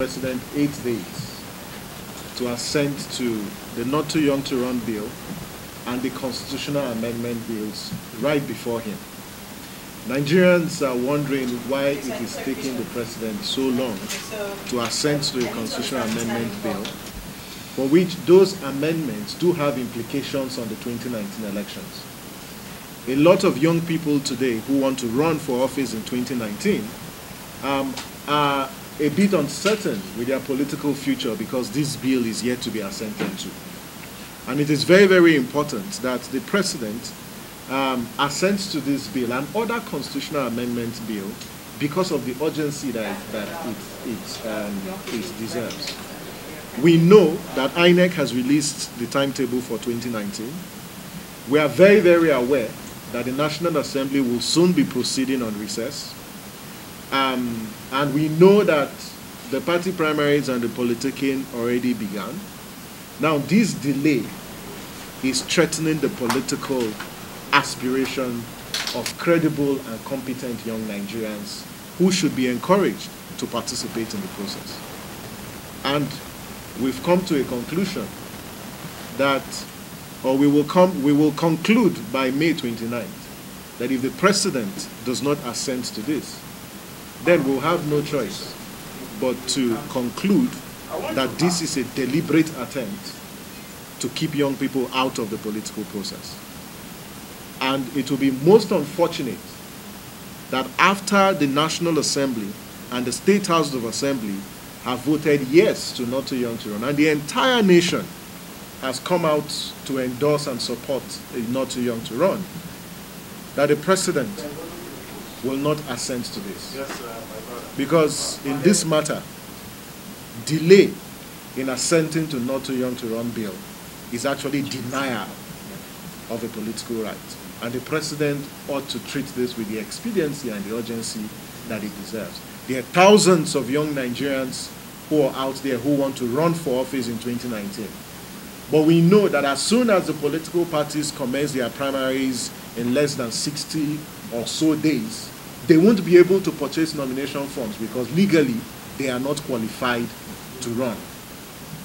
President eight days to assent to the Not Too Young to Run bill and the constitutional amendment bills right before him. Nigerians are wondering why it is taking the president so long to assent to a constitutional amendment bill, for which those amendments do have implications on the 2019 elections. A lot of young people today who want to run for office in 2019 um, are a bit uncertain with their political future because this bill is yet to be assented to. And it is very, very important that the president um, assents to this bill and other constitutional amendment bill because of the urgency that, that it, it, um, it deserves. We know that INEC has released the timetable for 2019. We are very, very aware that the National Assembly will soon be proceeding on recess. Um, and we know that the party primaries and the politicking already began. Now, this delay is threatening the political aspiration of credible and competent young Nigerians who should be encouraged to participate in the process. And we've come to a conclusion that, or we will, come, we will conclude by May 29th, that if the president does not assent to this, then we'll have no choice but to conclude that this is a deliberate attempt to keep young people out of the political process. And it will be most unfortunate that after the National Assembly and the State House of Assembly have voted yes to Not Too Young to Run, and the entire nation has come out to endorse and support Not Too Young to Run, that the President will not assent to this. Yes, sir, my brother. Because in this matter, delay in assenting to Not Too Young to Run bill is actually denial of a political right. And the president ought to treat this with the expediency and the urgency that it deserves. There are thousands of young Nigerians who are out there who want to run for office in 2019. But we know that as soon as the political parties commence their primaries in less than 60 or so days, they won't be able to purchase nomination forms because legally they are not qualified to run.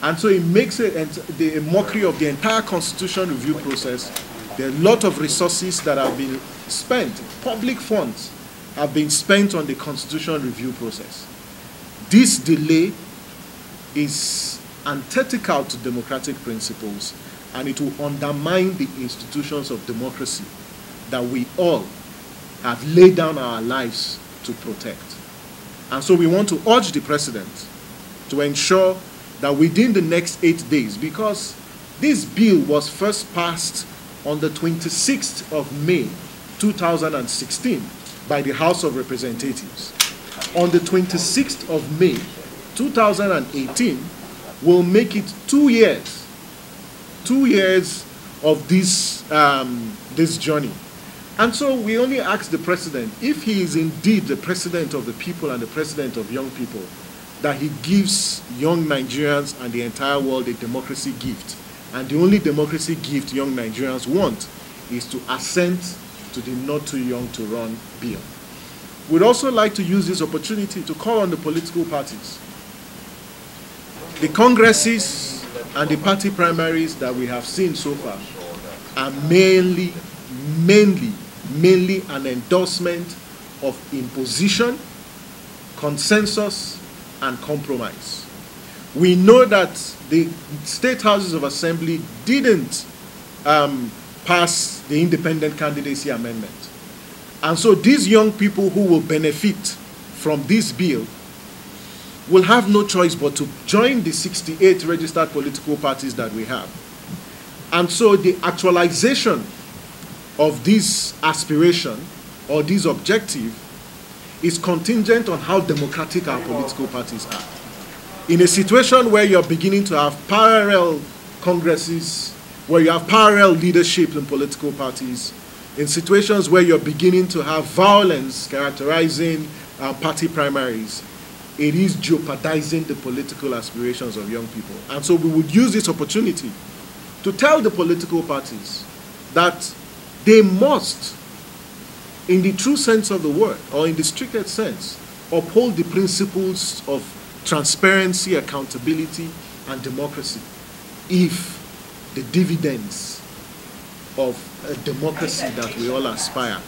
And so it makes a, a mockery of the entire constitution review process. There are a lot of resources that have been spent, public funds have been spent on the constitution review process. This delay is antithetical to democratic principles and it will undermine the institutions of democracy that we all have laid down our lives to protect. And so we want to urge the president to ensure that within the next eight days, because this bill was first passed on the 26th of May 2016 by the House of Representatives. On the 26th of May 2018 will make it two years, two years of this, um, this journey. And so we only ask the president, if he is indeed the president of the people and the president of young people, that he gives young Nigerians and the entire world a democracy gift. And the only democracy gift young Nigerians want is to assent to the not too young to run bill. We'd also like to use this opportunity to call on the political parties. The congresses and the party primaries that we have seen so far are mainly, mainly, mainly an endorsement of imposition, consensus, and compromise. We know that the state houses of assembly didn't um, pass the independent candidacy amendment. And so these young people who will benefit from this bill will have no choice but to join the 68 registered political parties that we have. And so the actualization of this aspiration or this objective is contingent on how democratic our political parties are. In a situation where you're beginning to have parallel congresses, where you have parallel leadership in political parties, in situations where you're beginning to have violence characterizing uh, party primaries, it is jeopardizing the political aspirations of young people. And so we would use this opportunity to tell the political parties that they must in the true sense of the word, or in the strictest sense, uphold the principles of transparency, accountability, and democracy if the dividends of a democracy that we all aspire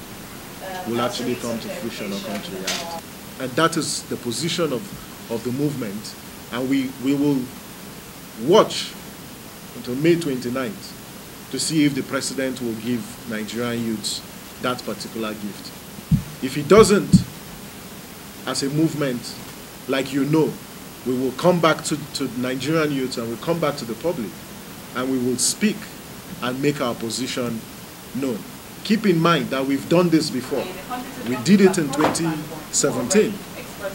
will actually come to fruition or come to reality. And that is the position of, of the movement. And we, we will watch until May 29th to see if the president will give Nigerian youths that particular gift. If he doesn't, as a movement, like you know, we will come back to, to Nigerian youths and we'll come back to the public and we will speak and make our position known. Keep in mind that we've done this before. We did it in 2017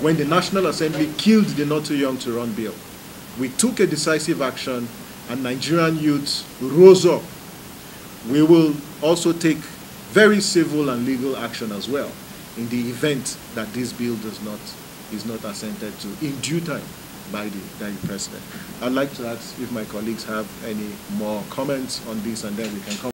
when the National Assembly killed the Not Too Young to Run bill. We took a decisive action and Nigerian youths rose up. We will also take very civil and legal action as well in the event that this bill does not is not assented to in due time by the, by the president. I'd like to ask if my colleagues have any more comments on this and then we can come